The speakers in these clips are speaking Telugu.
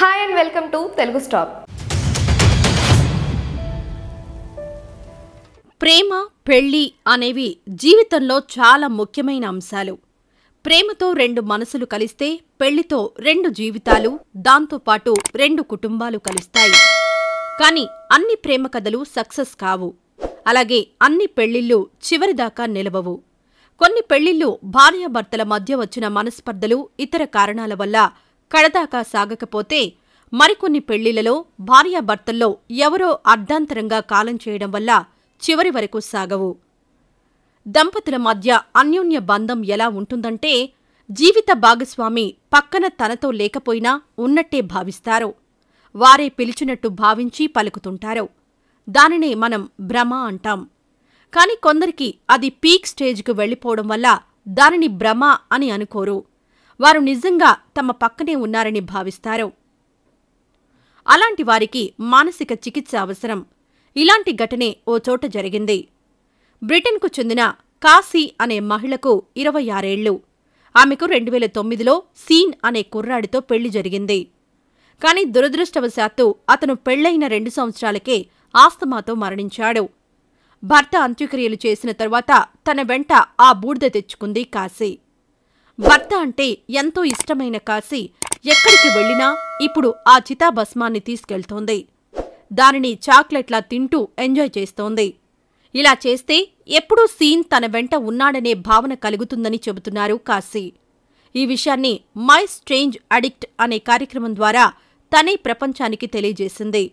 Hi and welcome to Telugu stop ప్రేమ పెళ్ళి అనేవి జీవితంలో చాలా ముఖ్యమైన అంశాలు. ప్రేమతో రెండు మనసులు కలిస్తే పెళ్ళితో రెండు జీవితాలు దాంతోపాటు రెండు కుటుంబాలు కలుస్తాయి. కానీ అన్ని ప్రేమ కథలు సక్సెస్ కావు. అలాగే అన్ని పెళ్ళిళ్ళు చివరిదాకా నిలవవు. కొన్ని పెళ్ళిళ్ళు భార్యాభర్తల మధ్య వచ్చిన మనస్పర్ధలు ఇతర కారణాల వల్ల కడదాకా సాగకపోతే మరికొన్ని పెళ్ళిలలో భార్యాభర్తల్లో ఎవరో అర్ధాంతరంగా కాలం చేయడం వల్ల చివరి వరకు సాగవు. దంపతుల మధ్య అన్యోన్య బంధం ఎలా ఉంటుందంటే జీవిత భాగస్వామి పక్కన తనతో లేకపోయినా ఉన్నట్టే భావిస్తారు. వారే పిలిచినట్టు భావించి పలుకుతుంటారు. దానినే మనం భ్రమ అంటాం. కాని కొందరికి అది పీక్ స్టేజ్కు వెళ్ళిపోవడం వల్ల దానిని భ్రమ అని అనుకోరు. వారు నిజంగా తమ పక్కనే ఉన్నారని భావిస్తారు. అలాంటి వారికి మానసిక చికిత్స అవసరం. ఇలాంటి ఘటనే ఓ చోట జరిగింది. బ్రిటన్కు చెందిన కాశీ అనే మహిళకు ఇరవై ఆరేళ్ళు ఆమెకు రెండు వేల తొమ్మిదిలో సీన్ అనే కుర్రాడితో పెళ్ళి జరిగింది. కాని దురదృష్టవశాత్తు అతను పెళ్ళైన రెండు సంవత్సరాలకే ఆస్తమాతో మరణించాడు. భర్త అంత్యక్రియలు చేసిన తరువాత తన వెంట ఆ బూడిద తెచ్చుకుంది కాశీ భర్త అంటే ఎంతో ఇష్టమైన కాశీ. ఎక్కడికి వెళ్ళినా ఇప్పుడు ఆ చితాభస్మాన్ని తీసుకెళ్తోంది. దానిని చాక్లెట్లా తింటూ ఎంజాయ్ చేస్తోంది. ఇలా చేస్తే ఎప్పుడూ సీన్ తన వెంట ఉన్నాడనే భావన కలుగుతుందని చెబుతున్నారు కాశీ. ఈ విషయాన్ని మై స్ట్రేంజ్ అడిక్ట్ అనే కార్యక్రమం ద్వారా తనే ప్రపంచానికి తెలియజేసింది.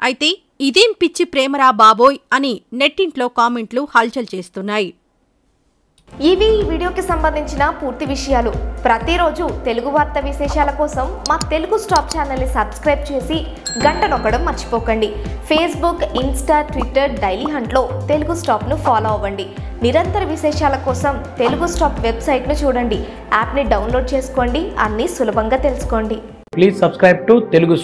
అయితే ఇదేం పిచ్చి ప్రేమరా బాబోయ్ అని నెట్టింట్లో కామెంట్లు హల్చల్ చేస్తున్నాయి. ఇవి ఈ వీడియోకి సంబంధించిన పూర్తి విషయాలు. ప్రతిరోజు తెలుగు వార్త విశేషాల కోసం మా తెలుగు స్టాప్ ఛానల్ని సబ్స్క్రైబ్ చేసి గంట నొక్కడం మర్చిపోకండి. ఫేస్బుక్ ఇన్స్టా ట్విట్టర్ డైలీ హంట్లో తెలుగు స్టాప్ను ఫాలో అవ్వండి. నిరంతర విశేషాల కోసం తెలుగు స్టాప్ వెబ్సైట్ను చూడండి. యాప్ని డౌన్లోడ్ చేసుకోండి. అన్నీ సులభంగా తెలుసుకోండి. Please subscribe to Telugu